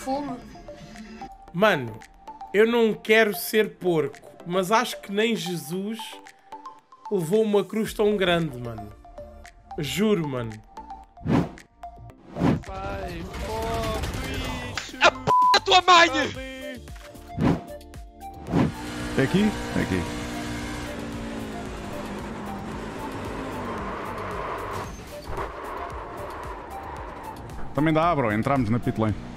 fumo. Mano, eu não quero ser porco, mas acho que nem Jesus levou uma cruz tão grande, mano. Juro, mano. A tua mãe! É aqui? É aqui. Também dá, bro. Entramos na pit lane.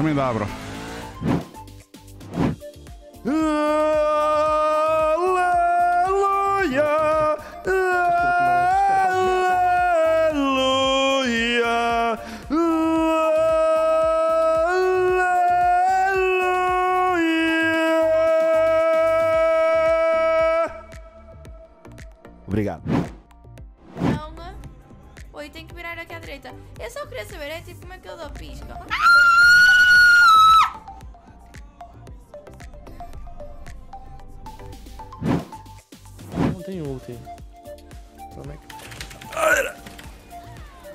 Também dá, bro. Aleluia! Aleluia! Aleluia! Obrigado. Calma. Oi, tem que virar aqui à direita. Eu só queria saber, é tipo, como é que eu dou pisca? Não tem ulti. Como é que...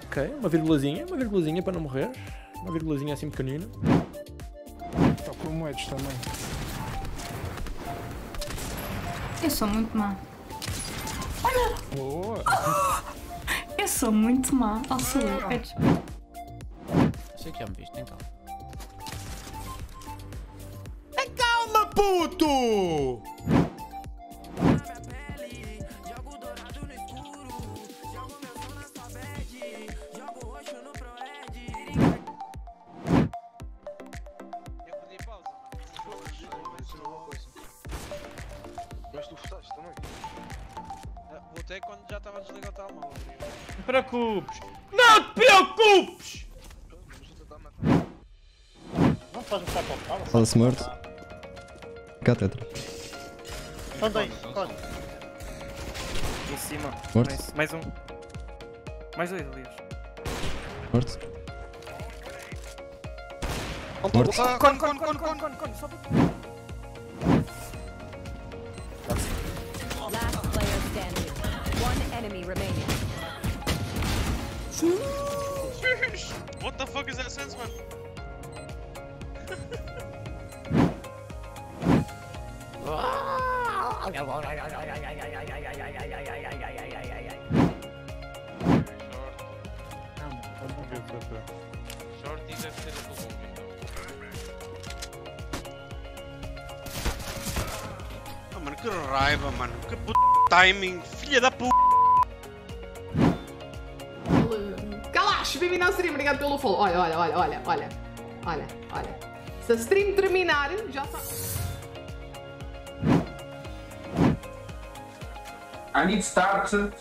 Ok, uma virgulazinha, uma virgulazinha para não morrer. Uma virgulazinha assim pequenina. Está com moedas também. Eu sou muito má. Boa! Eu sou muito má. Oh, sou eu. É Sei que já me viste, então. Calma, puto! Não te preocupes! Não te preocupes! Fala-se morto. Cá, Tetra. São dois, corre. Em cima. Morto. Mais, mais um. Mais dois, aliás. Morto. Morto. Corre, corre, corre, corre, corre, corre, sobe. Last player standing. One enemy remaining. What the fuck is that sense, man? Shorty deve ser a tua então. Ah, mano, que raiva, mano. Que puto timing, filha da puta. Ao stream, obrigado pelo follow. Olha, olha, olha, olha, olha, olha, olha. Se a stream terminar, já está. I need start to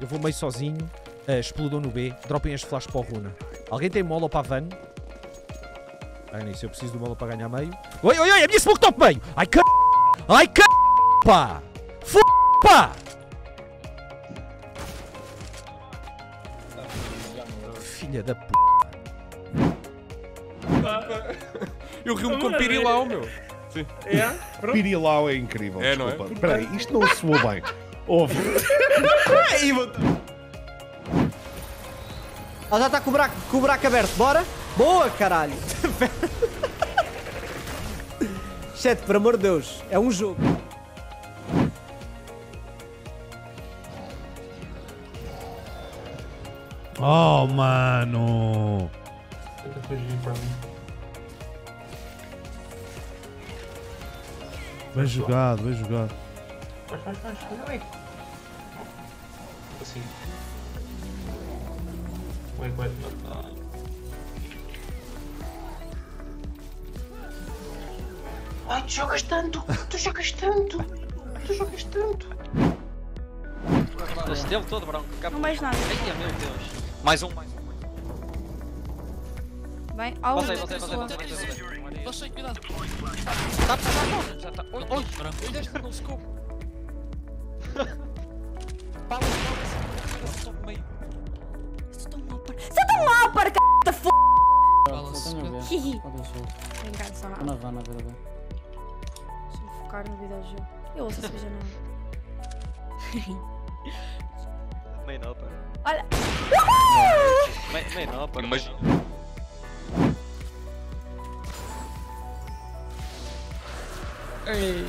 Eu vou meio sozinho. Uh, explodam no B. Dropem as flash para o Runa. Alguém tem mola para a van? Ai, nisso, eu preciso de mola para ganhar meio. Oi, oi, oi, a minha smoke top meio! Ai, c... Ai, c... Pá! F... Pá! Filha da p... Eu rio-me com pirilau, meu. É? Pronto. Pirilau é incrível. É, não é? desculpa. Espera aí, isto não soou bem. Ouve. Ela já está com o buraco, com o buraco aberto, bora? Boa, caralho! Chat, por amor de Deus, é um jogo. Oh, mano. Bem jogado, bem jogado. Assim. Wait, wait. Ai, tu jogas tanto, tu jogas tanto, tu jogas tanto. Este tempo todo branco. Não mais nada. Ai, meu Deus. Mais um, mais um. Bem, ao passei, passei, passei, passei, passei. Passei, cuidado. Tá, tá, tá, já tá. Oi, oi. Oi, deste no scope. Palas, palas. Top meio. Você tá mal para. Você tá mal para c. da f. Hihi. Vem cá, só nada. Deixa-me focar no videojogo. Eu ouço a cerveja não. Olha. Main upper. Imagina. Ei.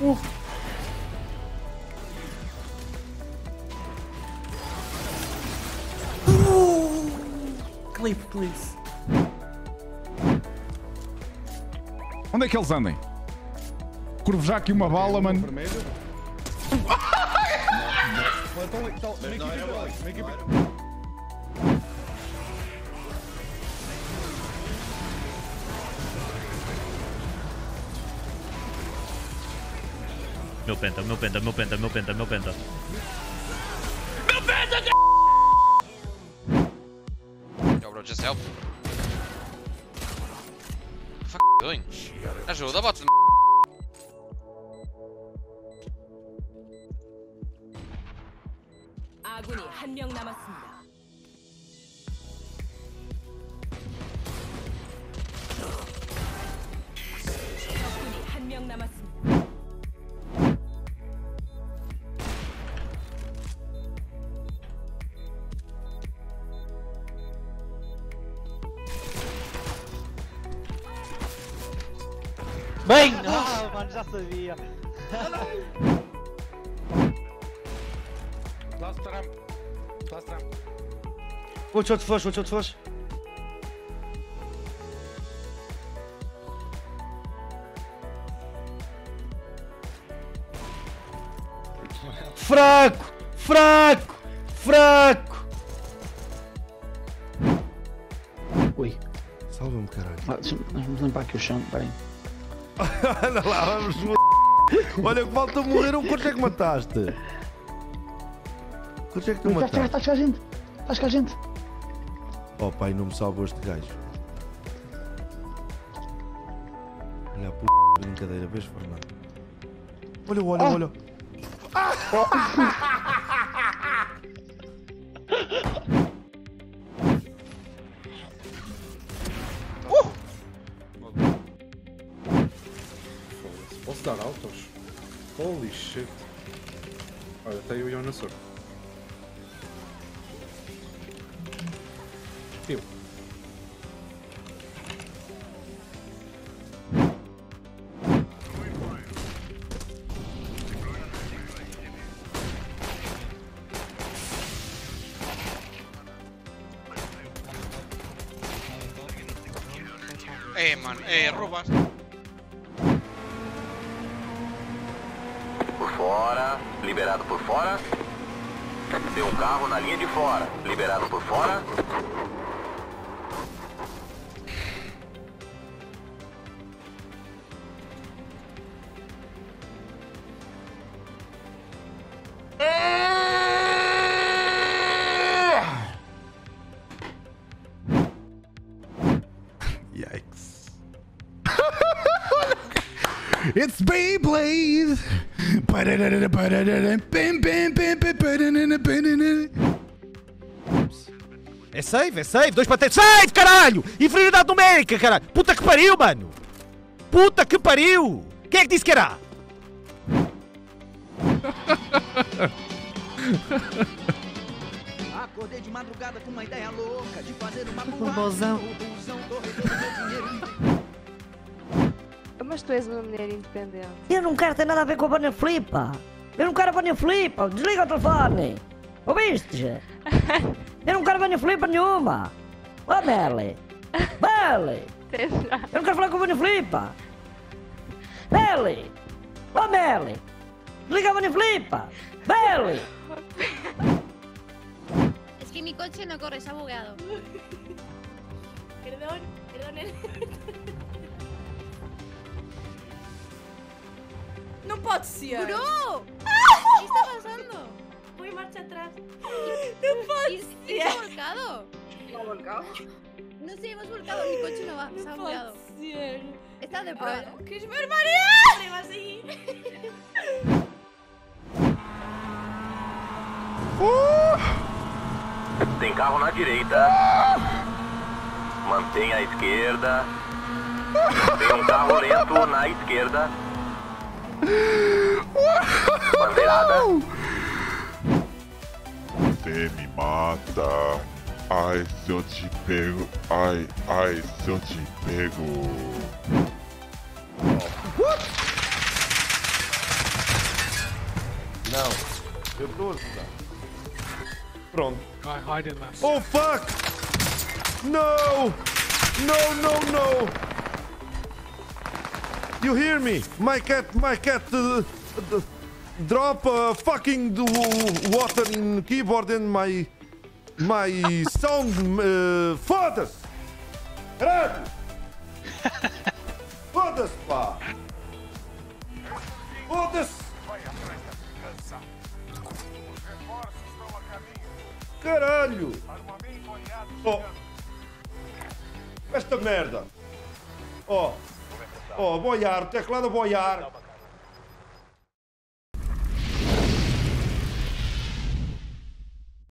Uh. Uh. Clip, please. Onde é que eles andem? Curvo já aqui uma bala, mano. Meu penta, meu penta, meu penta, meu penta, meu penta. Yo, bro, just help. Fuck doing? Ajuda, bota 아군이 한 명 남았습니다. Bem! Ah, mano, já sabia. Last ramp. Last ramp. Watch out first, watch out first. Fraco! Fraco! Fraco! Ui. Salva-me, caralho. Ah, Vamos limpar aqui o chão, peraí. Anda lá, vamos. Olha que falta morrer. Quantos é que mataste? Quantos é que tu mataste? estás cá, gente. Estás cá, gente. Oh pai, não me salvou este gajo. Olha a p... brincadeira, vês, Fernando? Olha, olha, Ah. olha. Foda-se. dar altos? Holy shit. Olha, tem o Iona Sur. Eu. Eh, mano, eh, roubas. Fora, liberado por fora. Tem um carro na linha de fora, liberado por fora. Yikes. It's Beyblade! É save, é save, dois patentes. Save, caralho! Inferioridade numérica, caralho! Puta que pariu, mano! Puta que pariu! Quem é que disse que era? Acordei de madrugada com uma ideia louca de fazer uma Robôzão. no Mas tu és uma mulher independente. Eu não quero ter nada a ver com a Bunny Flipa. Eu não quero a Bunny Flipa. Desliga o telefone. Ouviste? Eu não quero Bunny Flipa nenhuma. Ó, Merle. Merle. Eu não quero falar com a Bunny Flipa. Merle. Ó, Merle. Desliga a Bunny Flipa. Merle. Es que mi coche no corre, se ha bugueado. Perdón, perdón. Não pode ser. Bro! Ah! ¿Qué está pasando? Voy marcha atrás. No pode ¿Y, ser. y se ha volcado? ¿Se ha volcado? No sé, hemos volcado. Mi coche no va, se ha No pode ser. Está de prueba. Ai, que Maria! Arriba assim. Tem carro na direita. Mantenha a esquerda. Tem um carro lento na esquerda. Bandeirada. Você me mata. Ai, se eu te pego. Ai, ai, se eu te pego. Não. Eu tô. Pronto. Hiding left. Oh fuck! No! No, no, no! You hear me? My cat, my cat uh, uh, drop uh, fucking water in keyboard and my my sound uh, foda-se! Caralho! Foda-se, pá! Foda-se! Caralho! Oh! Esta merda! Oh! Oh, boiar, teclado boiar!